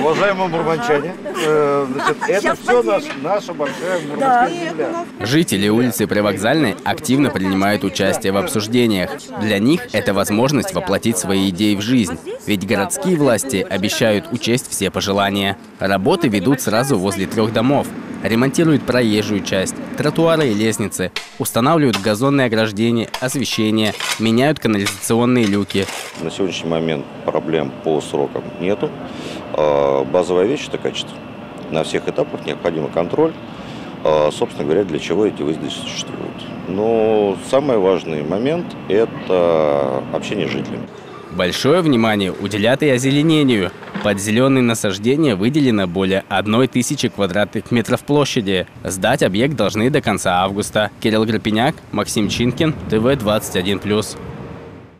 Уважаемые мурманчане, э, значит, это все наш, наша большая мурманская земля. Жители улицы Привокзальной активно принимают участие в обсуждениях. Для них это возможность воплотить свои идеи в жизнь. Ведь городские власти обещают учесть все пожелания. Работы ведут сразу возле трех домов. Ремонтируют проезжую часть, тротуары и лестницы, устанавливают газонные ограждения, освещение, меняют канализационные люки. На сегодняшний момент проблем по срокам нету. А, Базовая вещь – это качество. На всех этапах необходим контроль. А, Собственно говоря, для чего эти выезды существуют. Но самый важный момент – это общение с жителями. Большое внимание уделят и озеленению. Под зеленые насаждения выделено более одной тысячи квадратных метров площади. Сдать объект должны до конца августа. Кирилл Грапеняк, Максим Чинкин, ТВ-21+.